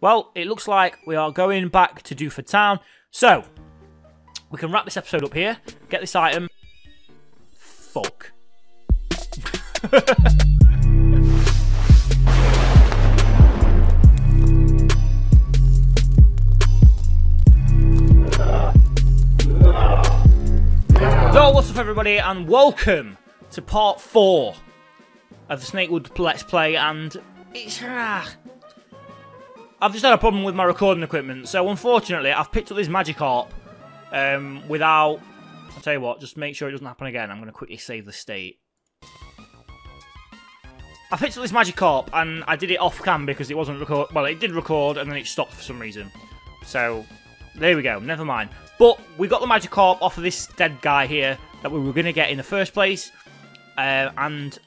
Well, it looks like we are going back to Dewford Town. So, we can wrap this episode up here. Get this item. Fuck. So, what's up everybody, and welcome to part 4 of the Snakewood Let's Play, and it's... ah, I've just had a problem with my recording equipment, so unfortunately I've picked up this Magikarp um, without... I'll tell you what, just make sure it doesn't happen again, I'm going to quickly save the state. I picked up this Magikarp, and I did it off-cam because it wasn't record... Well, it did record, and then it stopped for some reason. So, there we go, never mind. But we got the Magikarp off of this dead guy here that we were going to get in the first place. Uh, and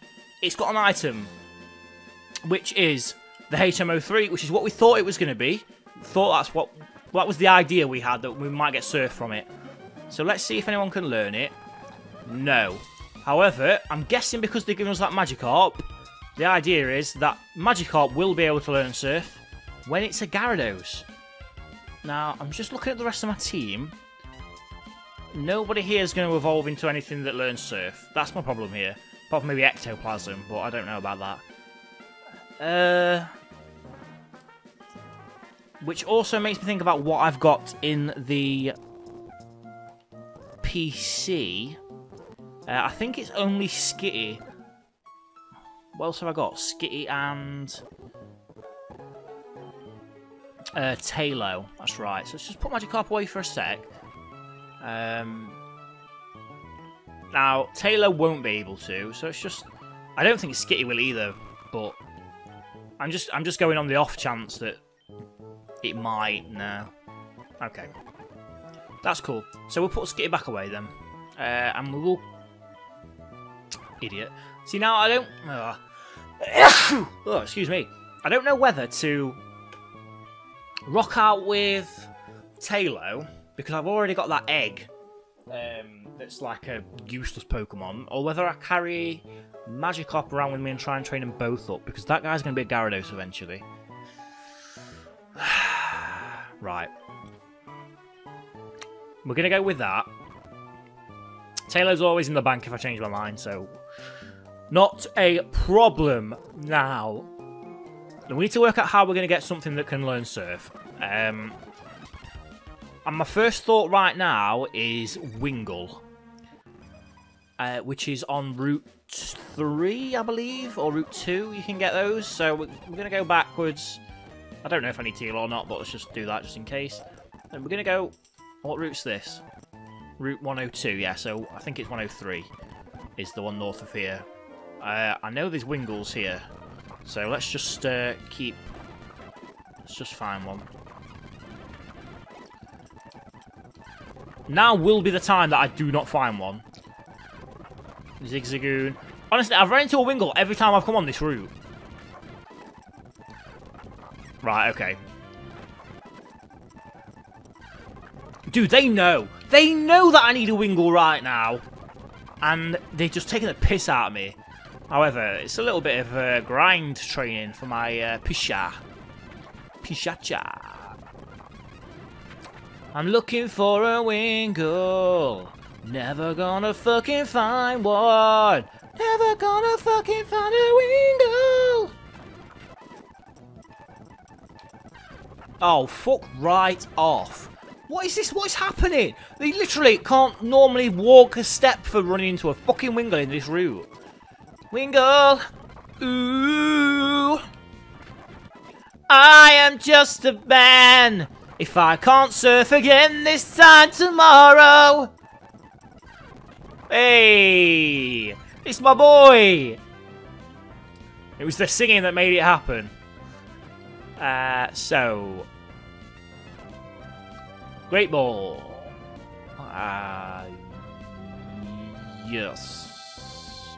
it's got an item, which is the HM03, which is what we thought it was going to be. Thought that's what that was the idea we had, that we might get surf from it. So let's see if anyone can learn it. No. However, I'm guessing because they're giving us that Magikarp, the idea is that Magikarp will be able to learn surf when it's a Gyarados. Now, I'm just looking at the rest of my team. Nobody here is going to evolve into anything that learns Surf. That's my problem here. Apart from maybe Ectoplasm, but I don't know about that. Uh, which also makes me think about what I've got in the PC. Uh, I think it's only Skitty. What else have I got? Skitty and uh, Talo. That's right. So let's just put Magikarp away for a sec. Um, now, Taylor won't be able to, so it's just... I don't think Skitty will either, but... I'm just I'm just going on the off chance that it might. No. Okay. That's cool. So we'll put Skitty back away then. Uh, and we will... Idiot. See, now I don't... Uh, oh, excuse me. I don't know whether to rock out with Talo, because I've already got that egg um, that's like a useless Pokemon, or whether I carry Magikarp around with me and try and train them both up, because that guy's going to be a Gyarados eventually. right. We're going to go with that. Taylor's always in the bank if I change my mind, so... Not a problem now. We need to work out how we're going to get something that can learn Surf. Um, and my first thought right now is Wingull. Uh, which is on Route 3, I believe, or Route 2, you can get those. So we're, we're going to go backwards. I don't know if I need to heal or not, but let's just do that just in case. Then we're going to go... What route's this? Route 102, yeah, so I think it's 103 is the one north of here. Uh, I know there's Wingulls here, so let's just uh, keep... Let's just find one. Now will be the time that I do not find one. Zigzagoon. Honestly, I've run into a Wingull every time I've come on this route. Right, okay. Dude, they know. They know that I need a Wingull right now. And they're just taking the piss out of me. However, it's a little bit of uh, grind training for my uh, Pisha. Pishacha. I'm looking for a Wingull. Never gonna fucking find one. Never gonna fucking find a Wingull. Oh, fuck right off. What is this? What is happening? They literally can't normally walk a step for running into a fucking Wingull in this route. Wingull! Ooh! I am just a man! If I can't surf again this time tomorrow! Hey! It's my boy! It was the singing that made it happen. Uh, so... Great ball. Uh, yes.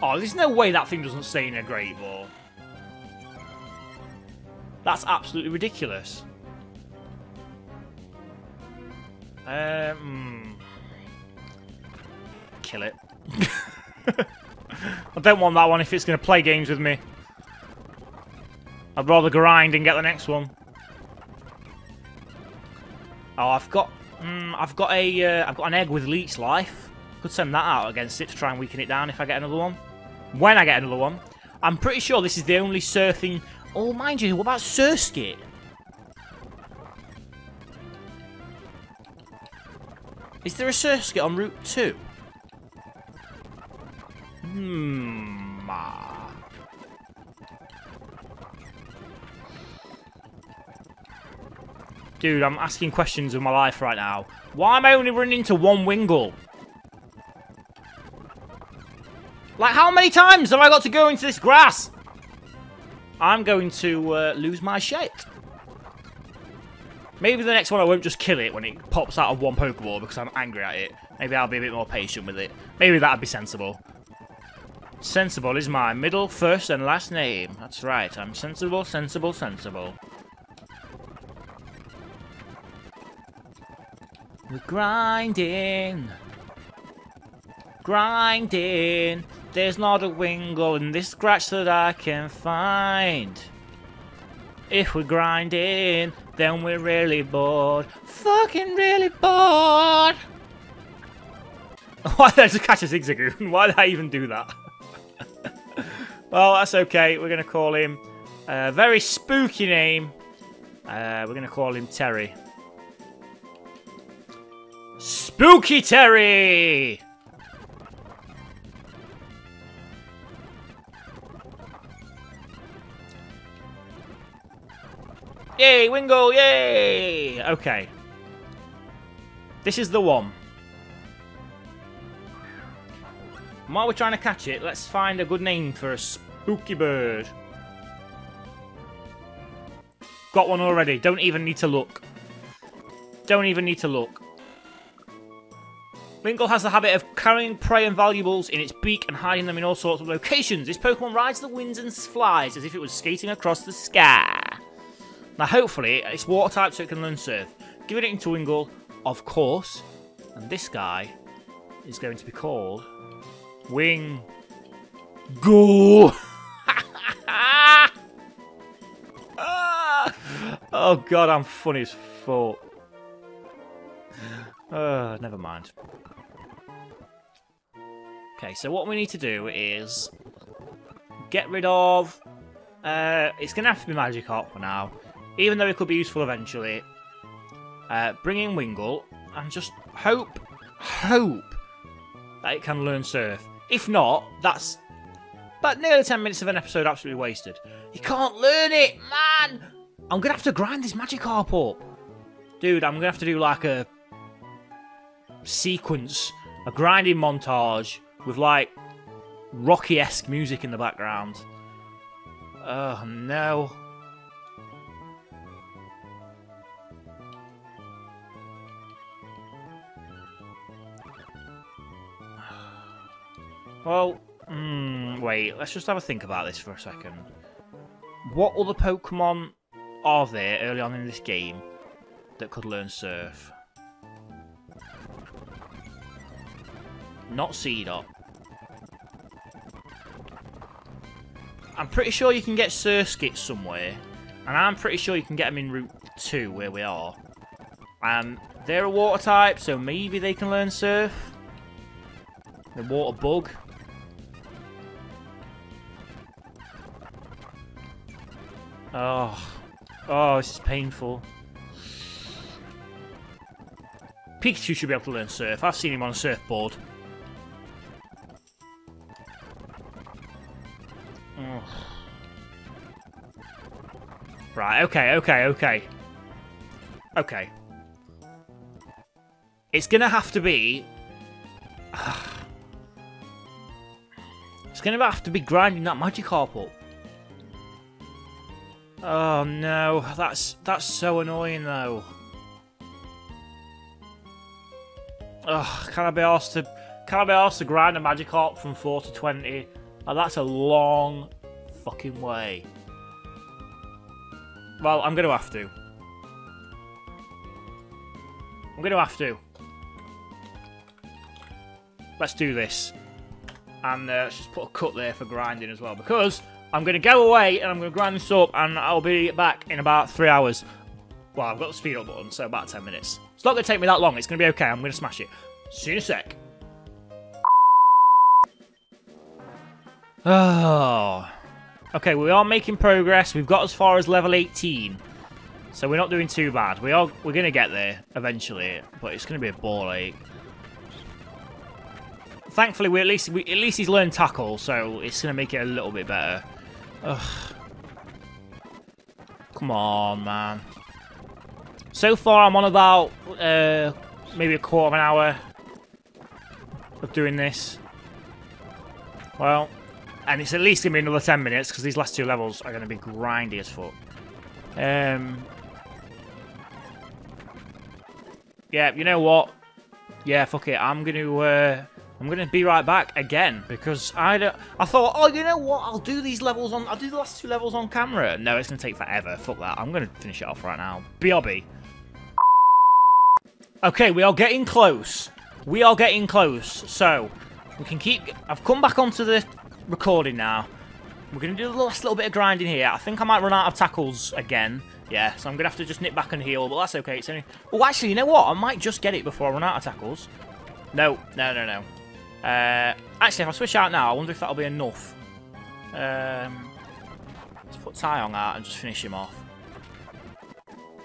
Oh, there's no way that thing doesn't stay in a Great Ball. That's absolutely ridiculous. Um, kill it. I don't want that one if it's going to play games with me. I'd rather grind and get the next one. Oh, I've got, mm, I've got a, have uh, got an egg with leech life. Could send that out against it to try and weaken it down if I get another one. When I get another one. I'm pretty sure this is the only surfing... Oh, mind you, what about Surskit? Is there a Surskit on Route 2? Ah. Dude, I'm asking questions of my life right now. Why am I only running into one Wingull? Like, how many times have I got to go into this grass? I'm going to uh, lose my shit. Maybe the next one I won't just kill it when it pops out of one Pokeball because I'm angry at it. Maybe I'll be a bit more patient with it. Maybe that'd be sensible. Sensible is my middle, first, and last name. That's right, I'm sensible, sensible, sensible. We're grinding. Grinding. There's not a Wingull in this scratch that I can find. If we're grinding, then we're really bored. Fucking really bored. Why did I just catch a Zigzagoon? Why did I even do that? Well, that's okay. We're going to call him a very spooky name. Uh, we're going to call him Terry. Spooky Terry! Yay, Wingull, yay! Okay. This is the one. While we're trying to catch it, let's find a good name for a spooky bird. Got one already. Don't even need to look. Don't even need to look. Wingull has the habit of carrying prey and valuables in its beak and hiding them in all sorts of locations. This Pokemon rides the winds and flies as if it was skating across the sky. Now, hopefully, it's water type so it can learn Surf. Giving it into Wingull, of course. And this guy is going to be called Wing Go. oh god, I'm funny as fuck. Uh, never mind. Okay, so what we need to do is get rid of. Uh, it's gonna have to be Magic Magikarp for now even though it could be useful eventually. Uh, bring in Wingull and just hope, hope that it can learn Surf. If not, that's about nearly 10 minutes of an episode absolutely wasted. You can't learn it, man! I'm gonna have to grind this Magikarp up. Dude, I'm gonna have to do like a sequence, a grinding montage with like Rocky-esque music in the background. Oh no. Well, mm, wait, let's just have a think about this for a second. What other Pokemon are there early on in this game that could learn Surf? Not Seedot. I'm pretty sure you can get Surskit somewhere. And I'm pretty sure you can get them in Route 2, where we are. And they're a water type, so maybe they can learn Surf. The water bug. Oh. Oh, this is painful. Pikachu should be able to learn surf. I've seen him on a surfboard. Oh. Right, okay, okay, okay. Okay. It's gonna have to be... it's gonna have to be grinding that Magikarp up. Oh no, that's that's so annoying though. Ugh, can I be asked to can I be asked to grind a Magikarp from 4 to 20? Oh, that's a long fucking way. Well, I'm gonna have to. I'm gonna have to. Let's do this. And uh, let's just put a cut there for grinding as well. Because I'm going to go away and I'm going to grind this up and I'll be back in about three hours. Well, I've got the speed up button, so about 10 minutes. It's not going to take me that long. It's going to be okay. I'm going to smash it. See you in a sec. Oh. Okay, we are making progress. We've got as far as level 18. So we're not doing too bad. We are we're gonna get there eventually, but it's gonna be a ball ache. Thankfully we at least we, at least he's learned tackle, so it's gonna make it a little bit better. Ugh. Come on, man. So far I'm on about uh, maybe a quarter of an hour of doing this. Well, and it's at least going to be another 10 minutes, because these last two levels are going to be grindy as fuck. Um, yeah, you know what? Yeah, fuck it. I'm going to... Uh, I'm going to be right back again because I don't, I thought, oh, you know what? I'll do these levels on. I'll do the last two levels on camera. No, it's going to take forever. Fuck that. I'm going to finish it off right now. BRB. Okay, we are getting close. We are getting close. So, we can keep... I've come back onto the recording now. We're going to do the last little bit of grinding here. I think I might run out of tackles again. Yeah, so I'm going to have to just nip back and heal, but that's okay. It's only... Oh, actually, you know what? I might just get it before I run out of tackles. No, no, no, no. Uh, actually, if I switch out now, I wonder if that'll be enough. Um, let's put Taeyong out and just finish him off.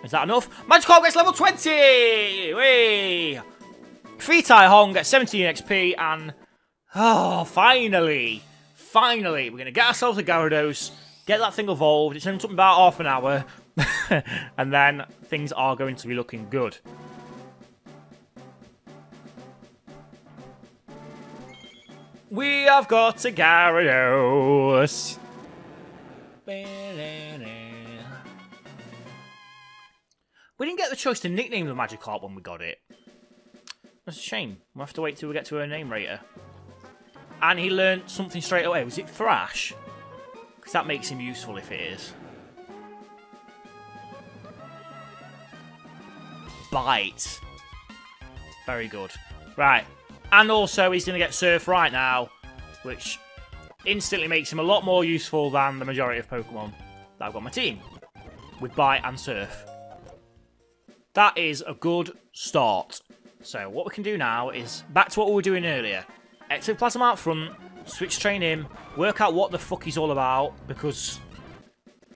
Is that enough? Magikarp gets level 20! Whee! Free Tai Hong gets 17 XP and... Oh, finally! Finally! We're going to get ourselves a Gyarados, get that thing evolved. It's only took about half an hour. and then things are going to be looking good. We have got a Gyarados. We didn't get the choice to nickname the Magikarp when we got it. That's a shame. We'll have to wait till we get to a name rater. And he learned something straight away. Was it Thrash? Because that makes him useful if it is. Bite. Very good. Right. And also, he's going to get Surf right now, which instantly makes him a lot more useful than the majority of Pokemon that I've got on my team, with Bite and Surf. That is a good start. So what we can do now is back to what we were doing earlier. Ectoplasm out front, switch train him, work out what the fuck he's all about, because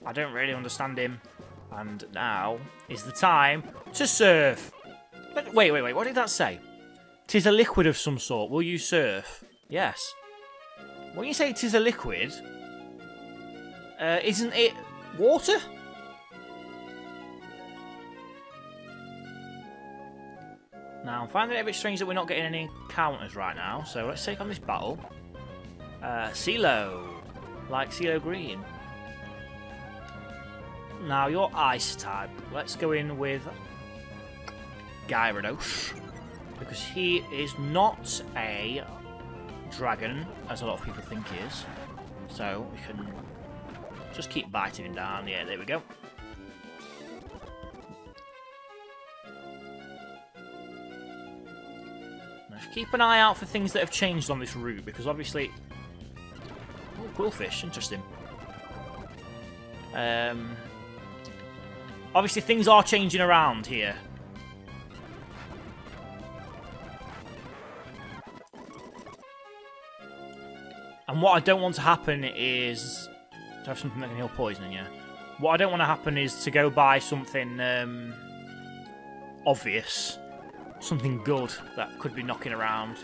I don't really understand him. And now is the time to surf. Wait, wait, wait, what did that say? Tis a liquid of some sort. Will you surf? Yes. When you say tis a liquid, uh, isn't it water? Now, I'm finding it a bit strange that we're not getting any counters right now, so let's take on this battle. Uh, CeeLo, like CeeLo Green. Now, your ice type. Let's go in with Gyarados because he is not a dragon, as a lot of people think he is. So we can just keep biting him down. Yeah, there we go. Now, keep an eye out for things that have changed on this route, because obviously... Oh, Qwilfish, interesting. Um, obviously things are changing around here. And what I don't want to happen is to have something that can heal poisoning, yeah. What I don't want to happen is to go buy something um, obvious, something good that could be knocking around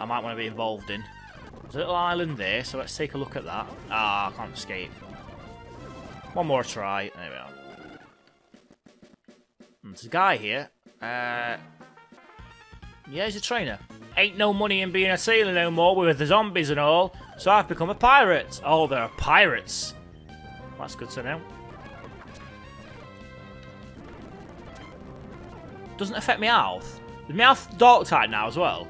I might want to be involved in. There's a little island there, so let's take a look at that. Ah, I can't escape. One more try. There we are. And there's a guy here. Uh, yeah, he's a trainer. Ain't no money in being a sailor no more with the zombies and all. So I've become a pirate. Oh, there are pirates. That's good to know. Doesn't affect my health. Is my dark type now as well?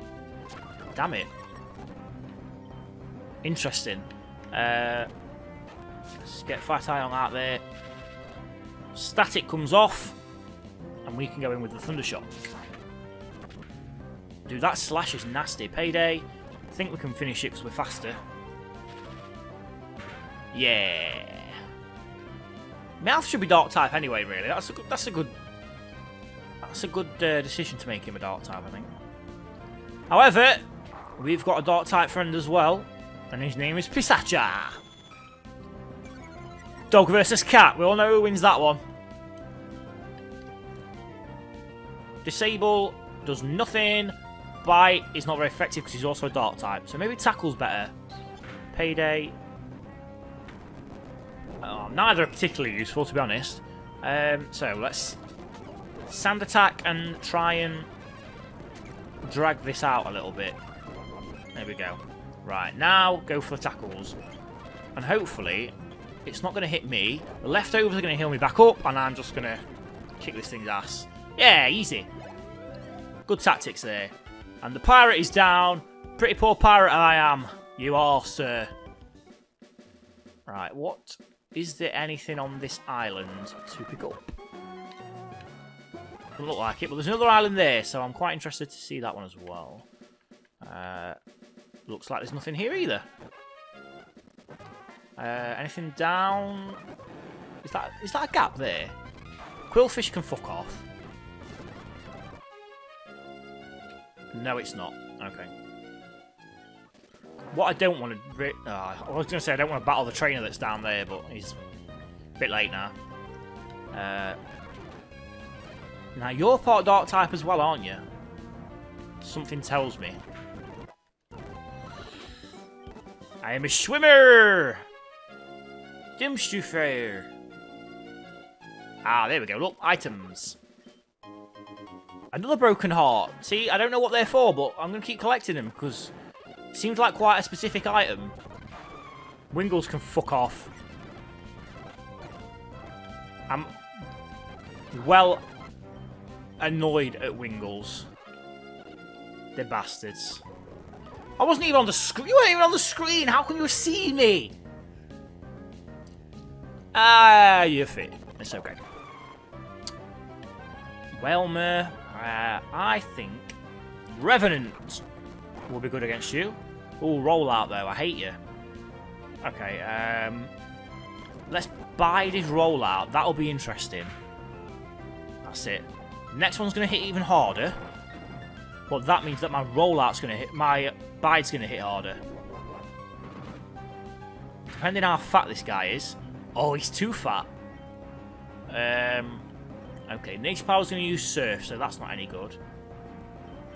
Damn it. Interesting. Uh, let's get Fat Ion out there. Static comes off. And we can go in with the Thundershock. Dude, that slash is nasty. Payday. I think we can finish it because we're faster. Yeah. Mouth should be dark type anyway, really. That's a good, that's a good, that's a good uh, decision to make him a dark type, I think. However, we've got a dark type friend as well, and his name is Pisacha. Dog versus cat. We all know who wins that one. Disable does nothing. Bite is not very effective because he's also a dark type. So maybe tackle's better. Payday. Neither are particularly useful, to be honest. Um, so let's sand attack and try and drag this out a little bit. There we go. Right, now go for the tackles. And hopefully, it's not going to hit me. The leftovers are going to heal me back up, and I'm just going to kick this thing's ass. Yeah, easy. Good tactics there. And the pirate is down. Pretty poor pirate I am. You are, sir. Right, what... Is there anything on this island to pick up? Doesn't look like it, but there's another island there, so I'm quite interested to see that one as well. Uh, looks like there's nothing here either. Uh, anything down? Is that is that a gap there? Qwilfish can fuck off. No, it's not. Okay. What I don't want to... Uh, I was going to say I don't want to battle the trainer that's down there, but he's a bit late now. Uh, now, you're part dark type as well, aren't you? Something tells me. I am a swimmer! Dumpster Ah, there we go. Look, items. Another broken heart. See, I don't know what they're for, but I'm going to keep collecting them because seems like quite a specific item. Wingulls can fuck off. I'm well annoyed at Wingulls. They're bastards. I wasn't even on the screen. You weren't even on the screen. How can you see me? Ah, you're fit. It's okay. Wailmer. Uh, I think Revenant will be good against you. Oh, roll out though. I hate you. Okay, um, let's buy this rollout. That'll be interesting. That's it. Next one's going to hit even harder. But that means that my rollout's going to hit, my bide's going to hit harder. Depending how fat this guy is. Oh, he's too fat. Um, okay, Nature Power's going to use Surf, so that's not any good.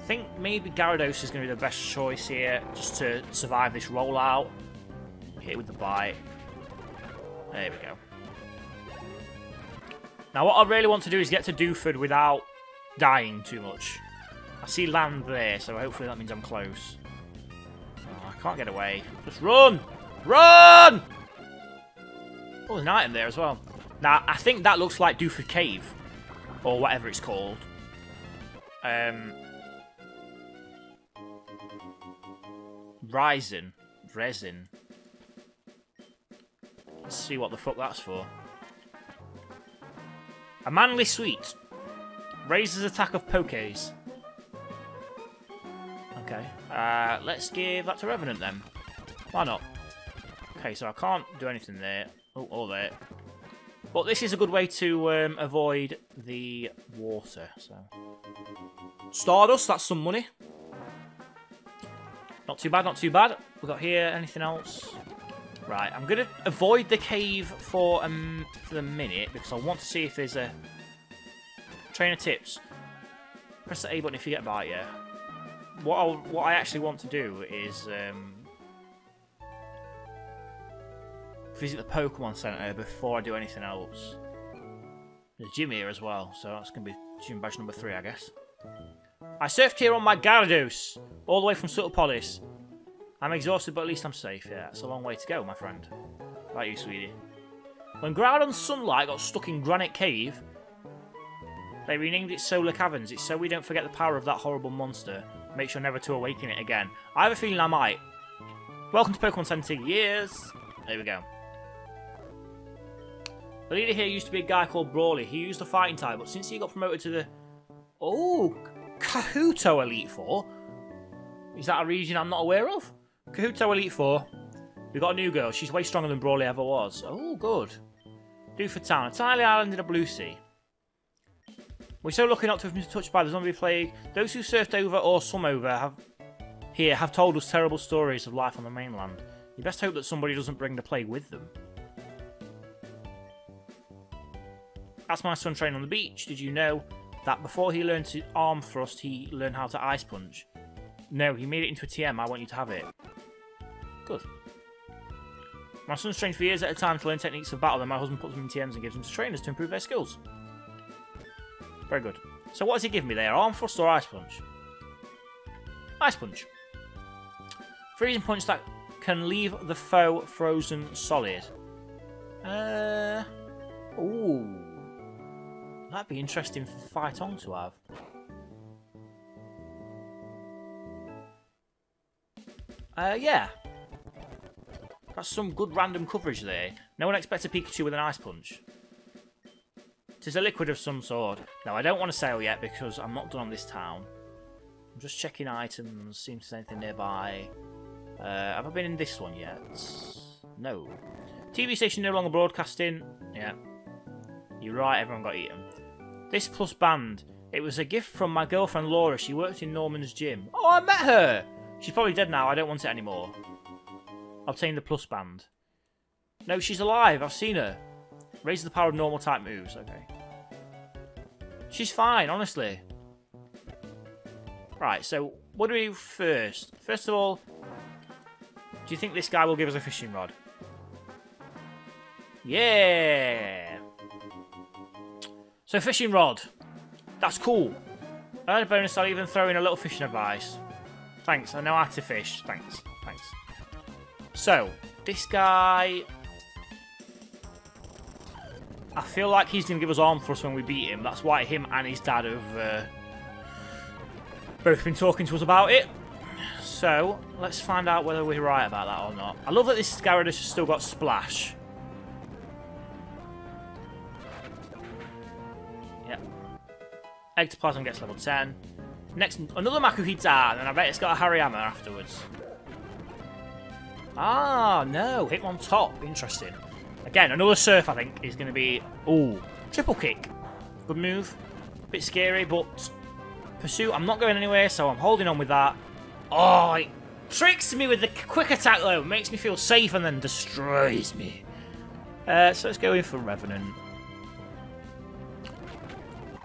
I think maybe Gyarados is going to be the best choice here, just to survive this rollout. Hit with the bite. There we go. Now, what I really want to do is get to Dewford without dying too much. I see land there, so hopefully that means I'm close. Oh, I can't get away. Just run! Run! Oh, there's an item there as well. Now, I think that looks like Dewford Cave. Or whatever it's called. Um, Ryzen. Resin. Let's see what the fuck that's for. A manly sweet. Raises attack of pokes. Okay. Uh, let's give that to Revenant then. Why not? Okay, so I can't do anything there. Oh, or there. But this is a good way to um, avoid the water. So, Stardust, that's some money. Not too bad, not too bad. We got here anything else? Right, I'm going to avoid the cave for, um, for the minute because I want to see if there's a... Trainer tips. Press the A button if you get by, yeah. What, i what I actually want to do is um, visit the Pokemon Center before I do anything else. There's a gym here as well, so that's going to be gym badge number three, I guess. I surfed here on my Gyarados, all the way from Polis. I'm exhausted, but at least I'm safe. Yeah, it's a long way to go, my friend. Like you, sweetie. When Groudon's sunlight got stuck in Granite Cave, they renamed it Solar Caverns. It's so we don't forget the power of that horrible monster. Make sure never to awaken it again. I have a feeling I might. Welcome to Pokemon Center Years. There we go. The leader here used to be a guy called Brawly. He used the fighting type, but since he got promoted to the... Oh, Kahuto Elite Four? Is that a region I'm not aware of? Kahuto Elite Four. We've got a new girl. She's way stronger than Brawly ever was. Oh, good. Dewford Town. A tiny island in a blue sea. We're so lucky not to have been touched by the zombie plague. Those who surfed over or swum over have here have told us terrible stories of life on the mainland. You best hope that somebody doesn't bring the plague with them. That's my son training on the beach. Did you know that before he learned to arm thrust, he learned how to ice punch? No, he made it into a TM. I want you to have it. Good. My son's trained for years at a time to learn techniques of battle, then my husband puts them in TMs and gives them to trainers to improve their skills. Very good. So what does he give me there? Arm thrust or ice punch? Ice punch. Freezing punch that can leave the foe frozen solid. Uh, ooh. That'd be interesting for Fight On to have. Uh, yeah. That's some good random coverage there. No one expects a Pikachu with an Ice Punch. It is a liquid of some sort. Now, I don't want to sail yet because I'm not done on this town. I'm just checking items, if there's anything nearby. Uh, have I been in this one yet? No. TV station no longer broadcasting. Yeah. You're right, everyone got eaten. This plus band. It was a gift from my girlfriend Laura. She worked in Norman's gym. Oh, I met her! She's probably dead now. I don't want it anymore. Obtain the plus band. No, she's alive. I've seen her. Raises the power of normal type moves. Okay. She's fine, honestly. Right, so what do we do first? First of all, do you think this guy will give us a fishing rod? Yeah! So fishing rod. That's cool. I a bonus I'll even throw in a little fishing advice. Thanks, I know how to fish. Thanks, thanks. So, this guy... I feel like he's going to give us arm thrust when we beat him. That's why him and his dad have uh, both been talking to us about it. So, let's find out whether we're right about that or not. I love that this Gyarados has still got Splash. Ectoplasm gets level 10. Next, another Makuhita, and I bet it's got a Hariyama afterwards. Ah, no. Hit on top. Interesting. Again, another Surf, I think, is going to be... Ooh, triple kick. Good move. Bit scary, but... Pursuit, I'm not going anywhere, so I'm holding on with that. Oh, it tricks me with the quick attack, though. Makes me feel safe and then destroys me. Uh, so let's go in for Revenant.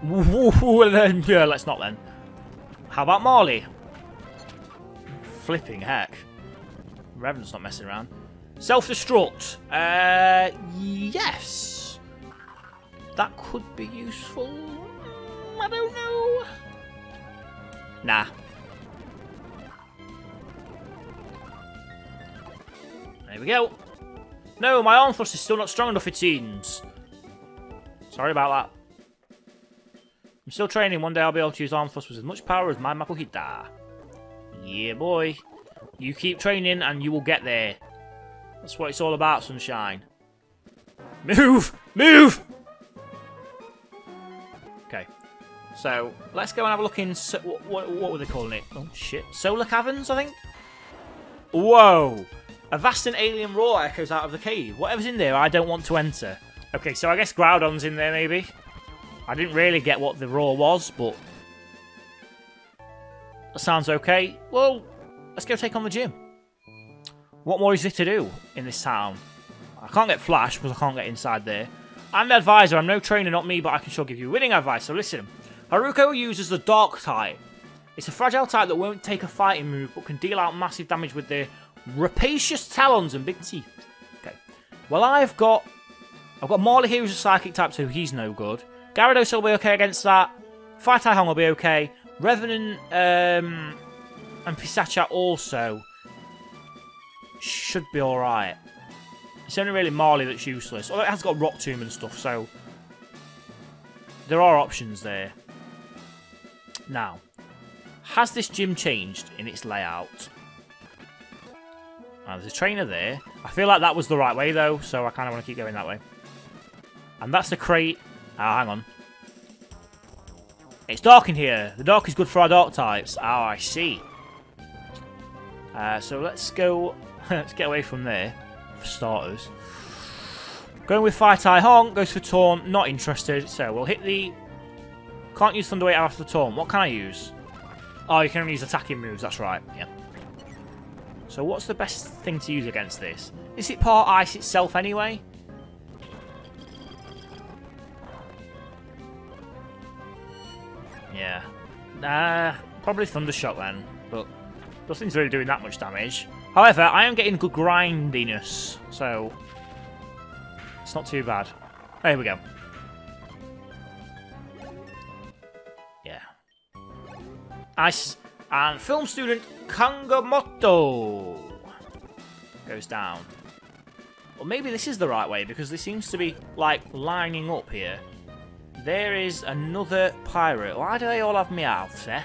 yeah, let's not then. How about Marley? Flipping heck. Revenant's not messing around. Self-destruct. Uh, yes. That could be useful. I don't know. Nah. There we go. No, my arm thrust is still not strong enough, it seems. Sorry about that. I'm still training. One day I'll be able to use arm thrust with as much power as my Makuhita. Yeah, boy. You keep training and you will get there. That's what it's all about, sunshine. Move! Move! Okay. So, let's go and have a look in... So what, what, what were they calling it? Oh, shit. Solar Caverns, I think? Whoa! A vast and alien roar echoes out of the cave. Whatever's in there, I don't want to enter. Okay, so I guess Groudon's in there, maybe? I didn't really get what the roar was, but... That sounds okay. Well, let's go take on the gym. What more is there to do in this town? I can't get Flash because I can't get inside there. I'm the advisor. I'm no trainer, not me, but I can sure give you winning advice, so listen. Haruko uses the Dark type. It's a fragile type that won't take a fighting move, but can deal out massive damage with their rapacious talons and big teeth. Okay. Well, I've got... I've got Marley here who's a psychic type, so he's no good. Gyarados will be okay against that. Fire Hong will be okay. Revenant um, and Pisacha also should be alright. It's only really Marley that's useless. Although it has got Rock Tomb and stuff, so there are options there. Now, has this gym changed in its layout? There's a trainer there. I feel like that was the right way, though, so I kind of want to keep going that way. And that's the crate Oh, hang on. It's dark in here. The dark is good for our dark types. Oh, I see. Uh, so let's go. let's get away from there for starters. Going with Fire Tai Hong, goes for Taunt, not interested. So we'll hit the... Can't use Thunder Wave after the Taunt. What can I use? Oh, you can only use attacking moves, that's right. Yeah. So what's the best thing to use against this? Is it part ice itself anyway? Yeah. Nah, probably Thundershock then, but nothing's really doing that much damage. However, I am getting good grindiness, so it's not too bad. There we go. Yeah. Ice and film student Kangamoto goes down. Well, maybe this is the right way because this seems to be, like, lining up here. There is another pirate. Why do they all have Meowths, eh?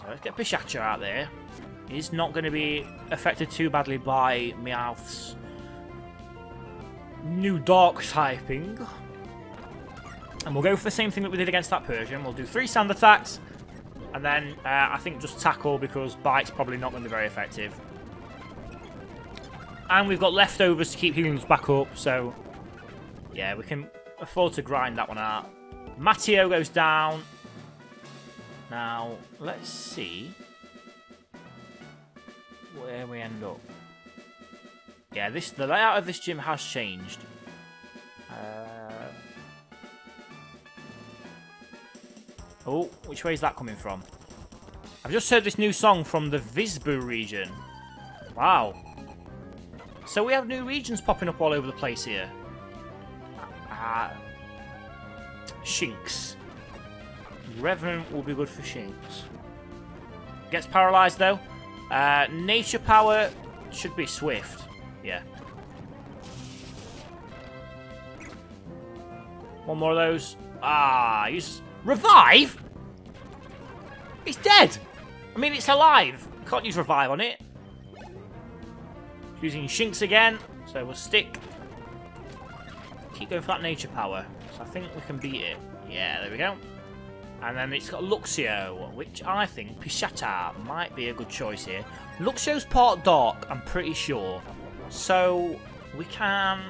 So let's get Pishacha out there. He's not going to be affected too badly by Meowth's new dark typing. And we'll go for the same thing that we did against that Persian. We'll do three sand attacks. And then uh, I think just tackle because bite's probably not going to be very effective. And we've got leftovers to keep healing us back up. So, yeah, we can afford to grind that one out. Matteo goes down. Now, let's see where we end up. Yeah, this the layout of this gym has changed. Uh... Oh, which way is that coming from? I've just heard this new song from the Visbu region. Wow. So we have new regions popping up all over the place here. Uh, Shinx. Revenant will be good for Shinx. Gets paralysed though. Uh, nature power should be swift. Yeah. One more of those. Ah, use revive. It's dead. I mean, it's alive. Can't use revive on it. Using Shinx again, so we'll stick. Keep going for that nature power. So I think we can beat it. Yeah, there we go. And then it's got Luxio, which I think Pishatta might be a good choice here. Luxio's part dark, I'm pretty sure. So we can...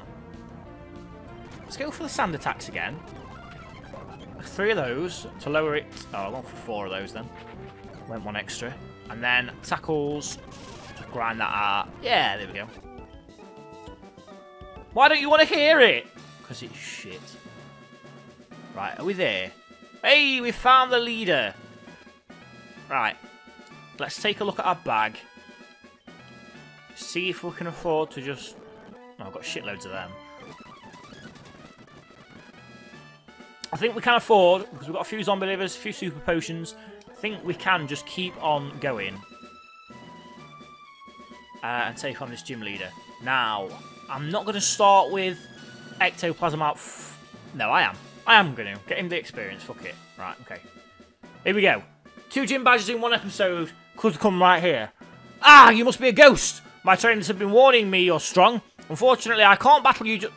Let's go for the sand attacks again. Three of those to lower it. Oh, I went for four of those then. Went one extra. And then tackles to grind that out. Yeah, there we go. Why don't you want to hear it? Because it's shit. Right, are we there? Hey, we found the leader. Right. Let's take a look at our bag see if we can afford to just... Oh, I've got shitloads of them. I think we can afford, because we've got a few zombie livers, a few super potions, I think we can just keep on going. Uh, and take on this gym leader. Now, I'm not going to start with ectoplasm out. no, I am. I am going to. Get him the experience. Fuck it. Right, okay. Here we go. Two gym badges in one episode could come right here. Ah, you must be a ghost. My trainers have been warning me you're strong. Unfortunately, I can't battle you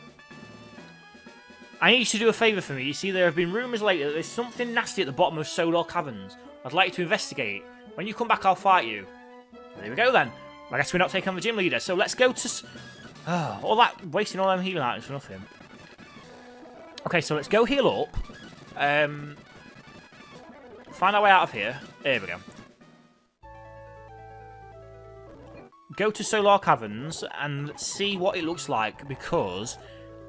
I need you to do a favour for me. You see, there have been rumours lately that there's something nasty at the bottom of Solar Caverns. I'd like you to investigate. When you come back, I'll fight you. There we go then. I guess we're not taking on the gym leader, so let's go to... Oh, all that, wasting all them healing items for nothing. Okay, so let's go heal up. Um, find our way out of here. There we go. go to Solar Caverns and see what it looks like because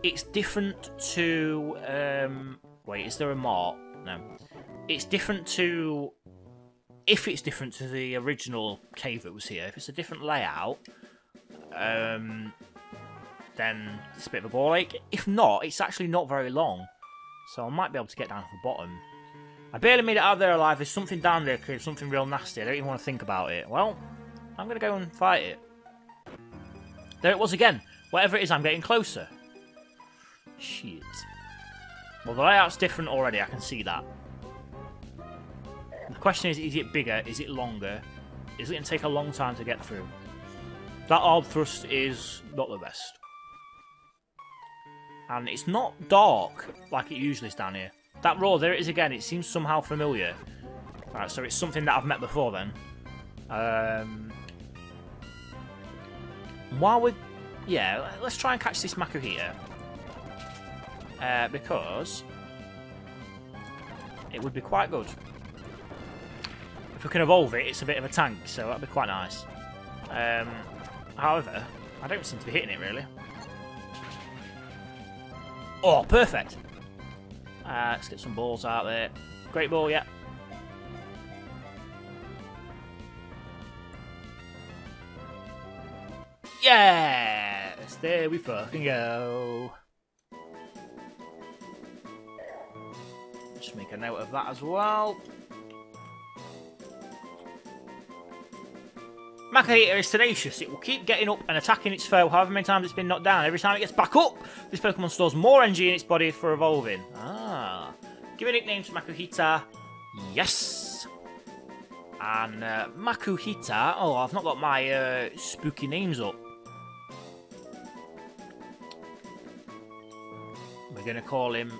it's different to. Um, wait, is there a mart? No. It's different to. If it's different to the original cave that was here, if it's a different layout, um, then it's a bit of a ball ache. If not, it's actually not very long, so I might be able to get down to the bottom. I barely made it out there alive. There's something down there, something real nasty. I don't even want to think about it. Well, I'm going to go and fight it. There it was again. Whatever it is, I'm getting closer. Shit. Well, the layout's different already. I can see that. The question is, is it bigger? Is it longer? Is it going to take a long time to get through? That arm thrust is not the best. And it's not dark like it usually is down here. That roar, there it is again. It seems somehow familiar. Alright, so it's something that I've met before then. Um, while we... Yeah, let's try and catch this Makuhita. Uh, because... It would be quite good. If we can evolve it, it's a bit of a tank, so that'd be quite nice. Um, however, I don't seem to be hitting it, really. Oh, perfect! Uh, let's get some balls out there. Great ball, yeah. Yes! There we fucking go. Just make a note of that as well. Makuhita is tenacious. It will keep getting up and attacking its foe however many times it's been knocked down. Every time it gets back up, this Pokemon stores more energy in its body for evolving. Ah. Give a nickname to Makuhita. Yes. And uh, Makuhita. Oh, I've not got my uh, spooky names up. We're going to call him...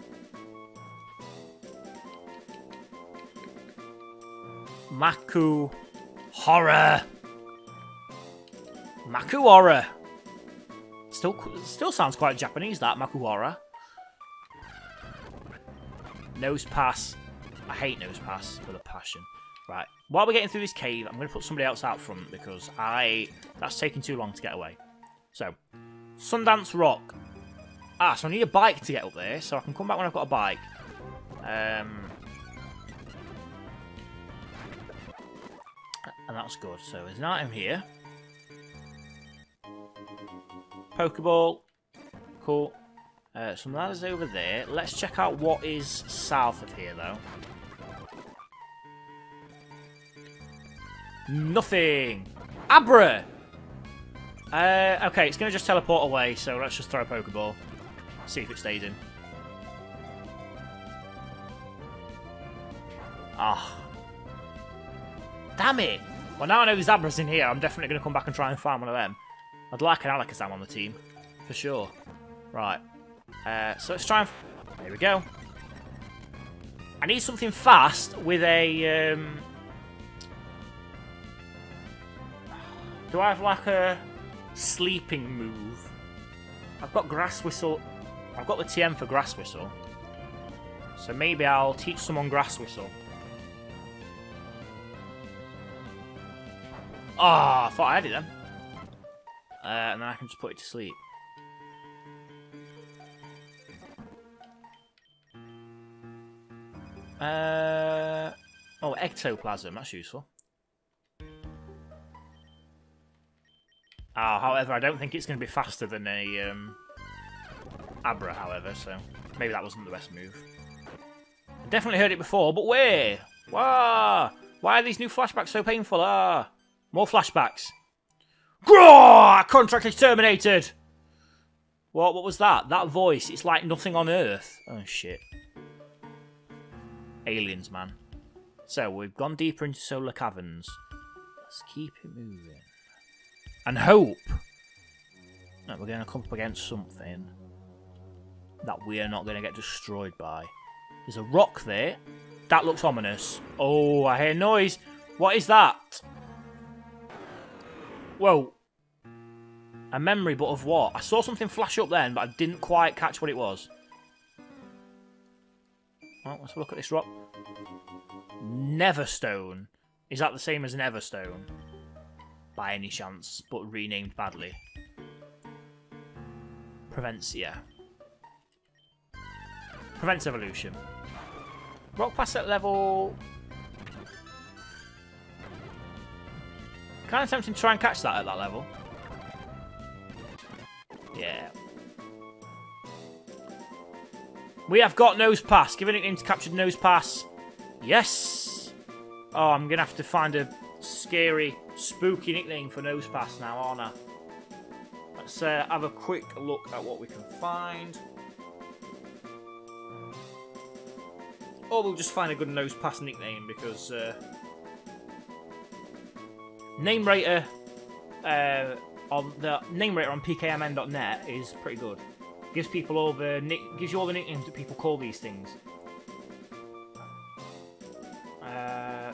Maku Horror. Makuhara. Still, still sounds quite Japanese, that Makuhara. Nosepass. I hate Nosepass with a passion. Right, while we're getting through this cave, I'm going to put somebody else out front because I that's taking too long to get away. So, Sundance Rock. Ah, so I need a bike to get up there, so I can come back when I've got a bike. Um, and that's good. So there's an item here. Pokeball. Cool. Uh, some ladders over there. Let's check out what is south of here, though. Nothing! Abra! Uh, okay, it's going to just teleport away, so let's just throw a Pokeball. See if it stays in. Ah. Damn it! Well, now I know there's Abras in here, I'm definitely going to come back and try and find one of them. I'd like an Alakazam on the team, for sure. Right. Uh, so let's try and... There we go. I need something fast with a... Um... Do I have like a sleeping move? I've got Grass Whistle. I've got the TM for Grass Whistle. So maybe I'll teach someone Grass Whistle. Ah, oh, I thought I had it then. Uh, and then I can just put it to sleep. Uh, oh, ectoplasm, that's useful. Ah, however, I don't think it's going to be faster than a um, Abra, however, so maybe that wasn't the best move. I definitely heard it before, but where? Wah! Why are these new flashbacks so painful? Ah! More flashbacks. Our contract is terminated! What, what was that? That voice, it's like nothing on Earth. Oh, shit. Aliens, man. So, we've gone deeper into solar caverns. Let's keep it moving. And hope that we're going to come up against something that we are not going to get destroyed by. There's a rock there. That looks ominous. Oh, I hear noise. What is that? Whoa. A memory, but of what? I saw something flash up then, but I didn't quite catch what it was. Well, let's look at this rock. Neverstone. Is that the same as Everstone? By any chance, but renamed badly. Prevencia. Prevents evolution. Rock pass at level... Kind of tempting to try and catch that at that level. Yeah. We have got Nosepass. Give it a name to captured Nosepass. Yes! Oh, I'm going to have to find a scary, spooky nickname for Nosepass now, aren't I? Let's uh, have a quick look at what we can find. Or we'll just find a good Nosepass nickname because... Uh, name rater uh, on the name rater on pkmn.net is pretty good. Gives people all the nick gives you all the nicknames that people call these things. Uh,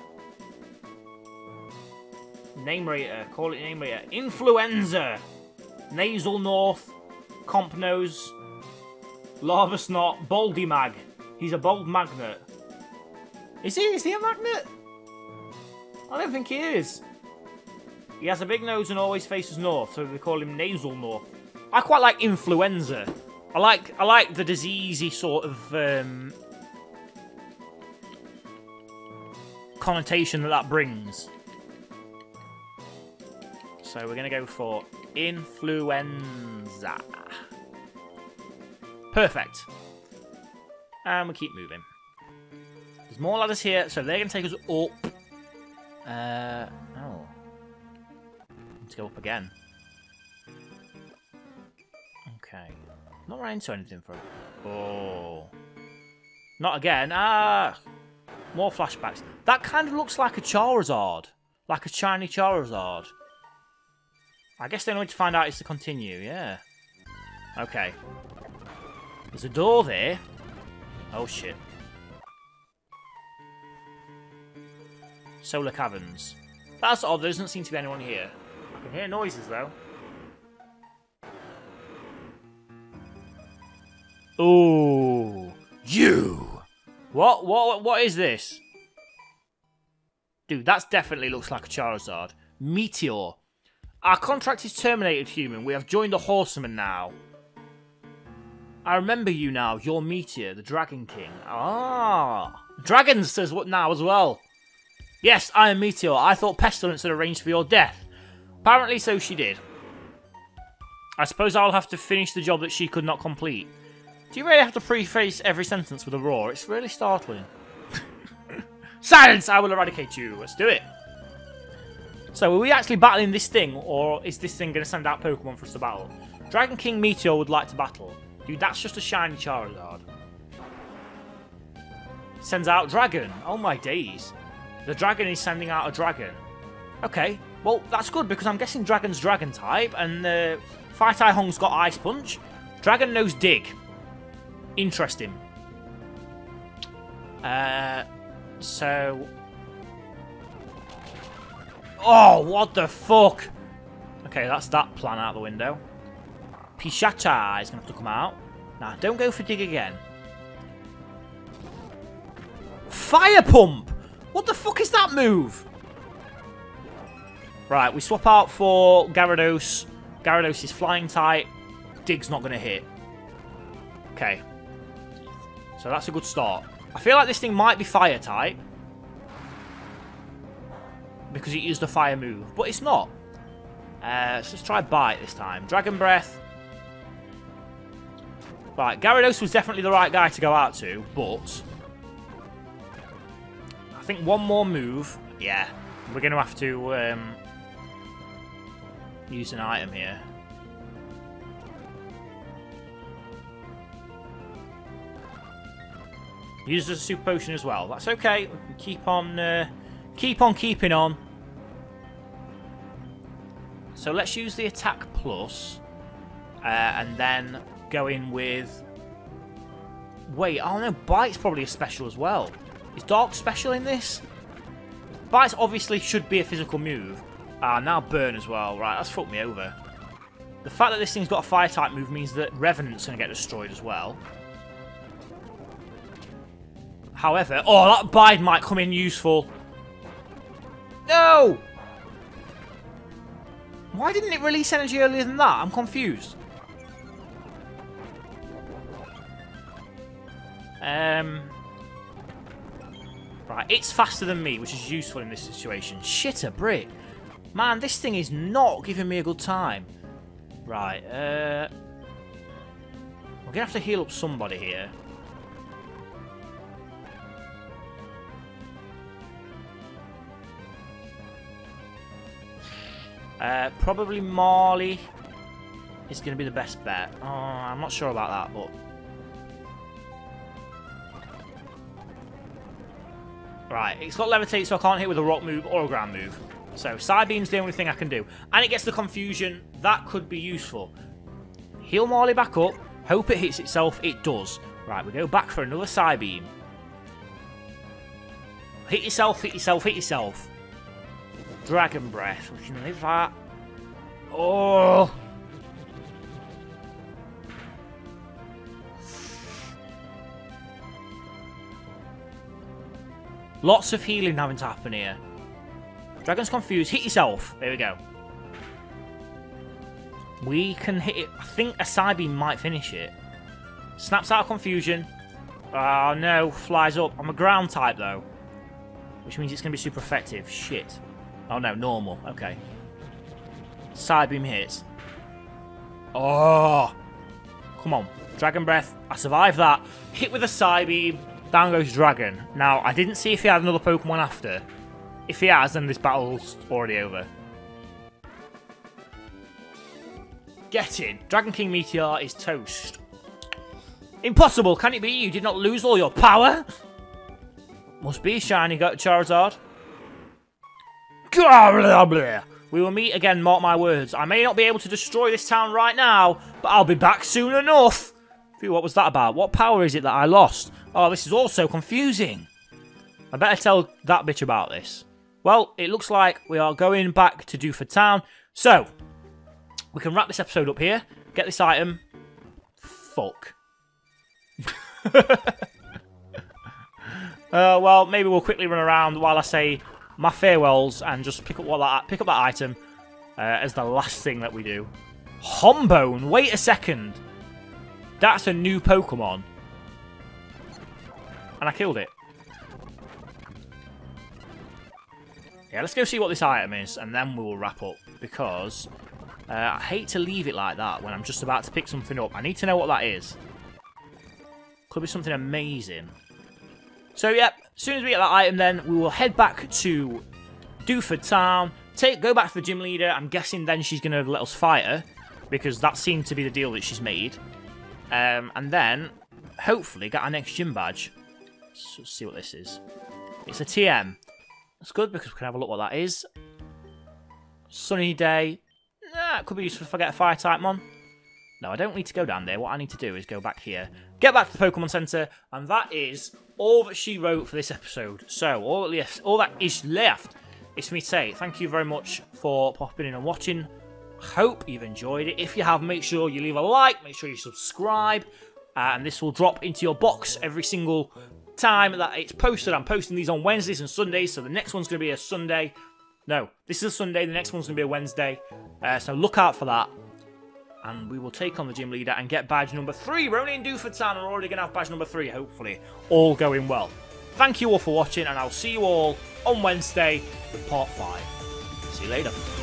name rater, call it name rater. Influenza. Nasal North, Comp Nose, Lava Snot, Baldy Mag. He's a bald magnet. Is he? Is he a magnet? I don't think he is. He has a big nose and always faces north, so we call him Nasal North. I quite like influenza. I like I like the diseasey sort of um, connotation that that brings. So we're going to go for influenza. Perfect. And we keep moving. There's more ladders here, so they're going to take us up. Uh, oh. Let's go up again. Okay. Not running into anything for... Oh. Not again. Ah! More flashbacks. That kind of looks like a Charizard. Like a shiny Charizard. I guess the only way to find out is to continue, yeah. Okay. There's a door there. Oh, shit. Solar Caverns. That's odd, there doesn't seem to be anyone here. Can hear noises, though. Ooh. You! What? What? What is this? Dude, that definitely looks like a Charizard. Meteor. Our contract is terminated, human. We have joined the Horsemen now. I remember you now. You're Meteor, the Dragon King. Ah. Dragons says what now as well. Yes, I am Meteor. I thought Pestilence had arranged for your death. Apparently so she did. I suppose I'll have to finish the job that she could not complete. Do you really have to preface every sentence with a roar? It's really startling. Silence! I will eradicate you. Let's do it. So are we actually battling this thing, or is this thing going to send out Pokemon for us to battle? Dragon King Meteor would like to battle. Dude, that's just a shiny Charizard. Sends out Dragon. Oh my days. The dragon is sending out a dragon. Okay, well, that's good because I'm guessing Dragon's Dragon type, and uh, Tai Hong's got Ice Punch. Dragon knows Dig. Interesting. Uh, so... Oh, what the fuck? Okay, that's that plan out the window. Pishata is going to have to come out. Now, don't go for Dig again. Fire Pump! What the fuck is that move? Right, we swap out for Gyarados. Gyarados is flying type. Dig's not going to hit. Okay. So that's a good start. I feel like this thing might be fire type. Because it used a fire move. But it's not. Uh, let's try Bite this time. Dragon Breath. Right, Gyarados was definitely the right guy to go out to, but... I think one more move. Yeah, we're going to have to um, use an item here. Use a super potion as well. That's okay. We can keep on, uh, keep on keeping on. So let's use the attack plus, uh, and then go in with. Wait, oh no, bite's probably a special as well. Is dark special in this? Bites obviously should be a physical move. Ah, now burn as well. Right, that's fucked me over. The fact that this thing's got a fire type move means that Revenant's going to get destroyed as well. However, oh, that bide might come in useful. No! Why didn't it release energy earlier than that? I'm confused. Um, right, it's faster than me, which is useful in this situation. Shit a brick. Man, this thing is not giving me a good time. Right, uh... We're going to have to heal up somebody here. Uh, probably Marley is going to be the best bet. Oh, I'm not sure about that, but... Right, it's got levitate, so I can't hit with a rock move or a ground move. So Psybeam's the only thing I can do. And it gets the confusion. That could be useful. Heal Marley back up. Hope it hits itself. It does. Right, we go back for another Psybeam. Hit yourself, hit yourself, hit yourself. Dragon Breath. We can leave that. Oh! Lots of healing haven't happened here. Dragon's confused. Hit yourself. There we go. We can hit it. I think a Psybeam might finish it. Snaps out of confusion. Oh no, flies up. I'm a ground type though. Which means it's going to be super effective. Shit. Oh no, normal. Okay. Side beam hits. Oh! Come on. Dragon Breath. I survived that. Hit with a Psybeam. Down goes Dragon. Now, I didn't see if he had another Pokemon after. If he has, then this battle's already over. Get in. Dragon King Meteor is toast. Impossible. Can it be you did not lose all your power? Must be shiny Charizard. We will meet again, mark my words. I may not be able to destroy this town right now, but I'll be back soon enough. Phew, what was that about? What power is it that I lost? Oh, this is also confusing. I better tell that bitch about this. Well, it looks like we are going back to Dewford Town. So, we can wrap this episode up here. Get this item. Fuck. uh, well, maybe we'll quickly run around while I say my farewells and just pick up what that pick up that item uh, as the last thing that we do. Hombone. Wait a second. That's a new Pokemon. And I killed it. Yeah, let's go see what this item is, and then we will wrap up, because uh, I hate to leave it like that when I'm just about to pick something up. I need to know what that is. Could be something amazing. So, yeah, as soon as we get that item then, we will head back to Dewford Town, take go back to the gym leader. I'm guessing then she's going to let us fight her, because that seemed to be the deal that she's made. Um, and then, hopefully, get our next gym badge. Let's see what this is. It's a TM. That's good, because we can have a look what that is. Sunny day. Nah, it could be useful if I get a fire type mon. No, I don't need to go down there. What I need to do is go back here, get back to the Pokemon Center, and that is all that she wrote for this episode. So, all that, left, all that is left is for me to say thank you very much for popping in and watching. Hope you've enjoyed it. If you have, make sure you leave a like, make sure you subscribe, uh, and this will drop into your box every single time that it's posted. I'm posting these on Wednesdays and Sundays, so the next one's going to be a Sunday. No, this is a Sunday, the next one's going to be a Wednesday. Uh, so look out for that. And we will take on the gym leader and get badge number three. We're only in Dewford Town we're already going to have badge number three, hopefully. All going well. Thank you all for watching, and I'll see you all on Wednesday with part five. See you later.